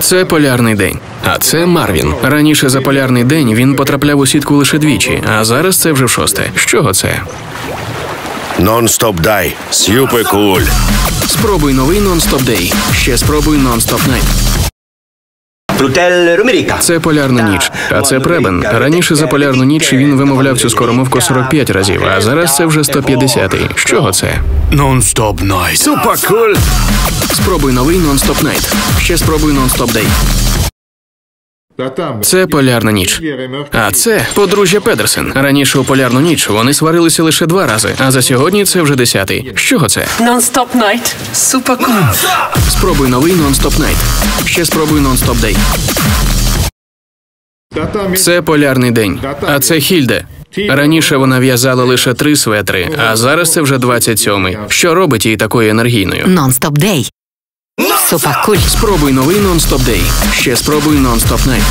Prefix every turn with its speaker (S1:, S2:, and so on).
S1: Це полярний день. А це Марвін. Раніше за полярний день він потрапляв у сітку лише двічі, а зараз це вже шосте. З чого це?
S2: Нон-стоп дай. С'юпи куль.
S1: Спробуй новий нон-стоп дей. Ще спробуй нон-стоп найт. Це полярна ніч, а це пребен. Раніше за полярну ніч він вимовляв цю скоромовку 45 разів, а зараз це вже 150-й. З чого це?
S2: Нон-стоп найт. Супер куль.
S1: Спробуй новий нон-стоп найт. Ще спробуй нон-стоп дей. Це полярна ніч. А це подружжя Педерсен. Раніше у полярну ніч вони сварилися лише два рази, а за сьогодні це вже десятий. З чого це?
S3: Non-stop night. Super cool.
S1: Спробуй новий нон-стоп найт. Ще спробуй нон-стоп дей. Це полярний день. А це Хільде. Раніше вона в'язала лише три светри, а зараз це вже 27-й. Що робить її такою енергійною?
S4: Non-stop day. Cool.
S1: Спробуй новий нон-стоп дей. Ще спробуй нон-стоп найт.